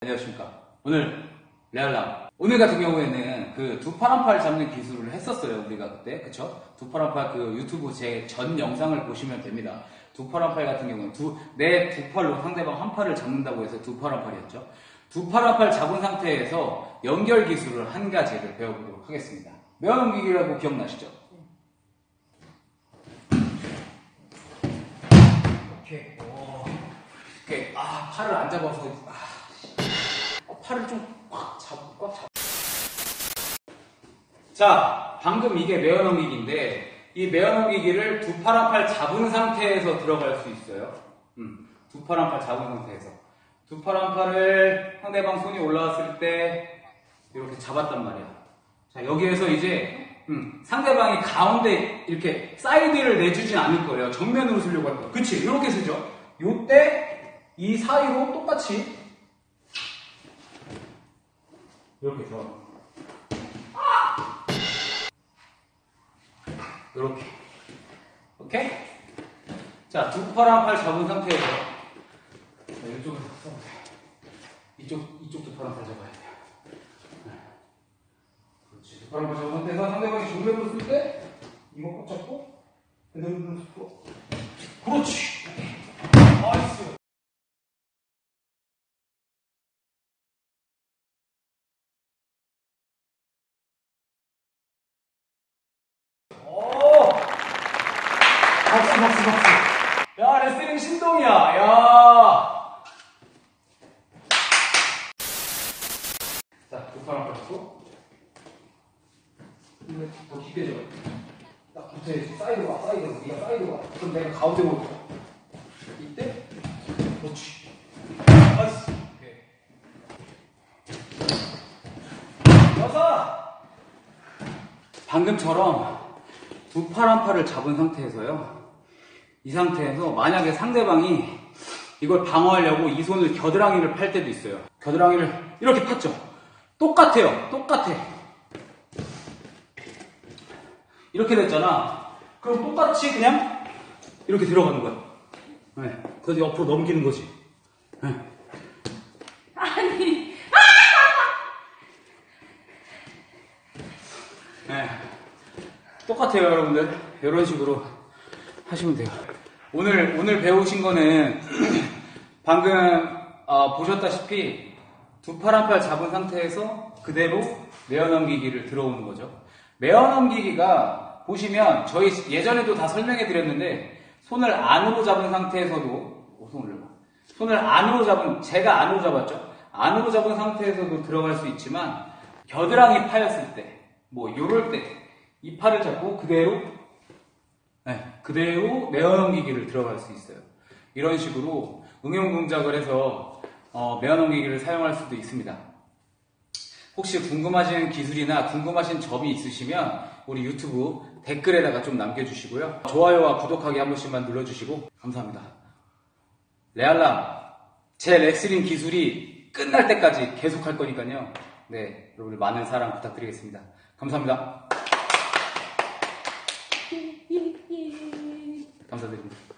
안녕하십니까. 오늘 레알람. 오늘 같은 경우에는 그두팔한팔 잡는 기술을 했었어요. 우리가 그때. 그쵸? 두팔한팔그 유튜브 제 전 영상을 보시면 됩니다. 두팔한팔 같은 경우는 두, 내 두 팔로 상대방 한 팔을 잡는다고 해서 두팔한 팔이었죠. 두팔한팔 잡은 상태에서 연결 기술을 한 가지를 배워보도록 하겠습니다. 매어넘기기라고 기억나시죠? 오케이. 아, 팔을 안 잡아서. 아. 어, 팔을 좀 꽉 잡고 꽉 잡. 자, 방금 이게 메어 넘기기인데 이 메어 넘기기를 두 팔 한 팔 잡은 상태에서 들어갈 수 있어요. 음, 두 팔 한 팔 잡은 상태에서 두 팔 한 팔을 상대방 손이 올라왔을 때 이렇게 잡았단 말이야. 자, 여기에서 이제 음, 상대방이 가운데 이렇게 사이드를 내주진 않을 거예요. 정면으로 서려고 할 거예요. 그치? 이렇게 서죠. 요때 이 사이로 똑같이 이렇게 들어. 이렇게. 오케이? 자, 두팔한팔 잡은 상태에서 자, 이쪽으로 써보세요. 이쪽, 이쪽 두팔 잡아야 돼요. 네. 그렇지. 두팔한팔 잡은 상태에서 상대방이 정면으로 쓸때 이거 꼭 잡고 핸들을 잡고 그렇지. 박수, 박수, 박수. 야, 레슬링 신동이야. 야. 자, 두팔 잡고. 근데 더 깊게 줘. 딱 붙어야지. 사이드 와, 사이드 와. 네가 사이드 와. 그럼 내가 가운데 올 거야. 이때? 그렇지. nice. 오케이. 여섯! 방금처럼 두 팔 한 팔을 잡은 상태에서요. 이 상태에서 만약에 상대방이 이걸 방어하려고 이 손을 겨드랑이를 팔 때도 있어요. 겨드랑이를 이렇게 팠죠. 똑같아요. 똑같아. 이렇게 됐잖아. 그럼 똑같이 그냥 이렇게 들어가는 거야. 네. 그래서 옆으로 넘기는 거지. 네. 아니, 네. 똑같아요, 여러분들. 이런 식으로 하시면 돼요. 오늘, 오늘 배우신 거는 방금 어, 보셨다시피 두 팔 한 팔 잡은 상태에서 그대로 메어 넘기기를 들어오는 거죠. 메어 넘기기가 보시면 저희 예전에도 다 설명해 드렸는데 손을 안으로 잡은 상태에서도 오, 손 올려봐. 손을 안으로 잡은 제가 안으로 잡았죠. 안으로 잡은 상태에서도 들어갈 수 있지만 겨드랑이 파였을 때, 뭐 요럴 때 이 팔을 잡고 그대로 네, 그대로 메어 넘기기를 들어갈 수 있어요. 이런 식으로 응용 동작을 해서 어, 메어 넘기기를 사용할 수도 있습니다. 혹시 궁금하신 기술이나 궁금하신 점이 있으시면 우리 유튜브 댓글에다가 좀 남겨주시고요. 좋아요와 구독하기 한 번씩만 눌러주시고 감사합니다. 레알람 제 레슬링 기술이 끝날 때까지 계속 할 거니까요. 네, 여러분들 많은 사랑 부탁드리겠습니다. 감사합니다. Konservativen.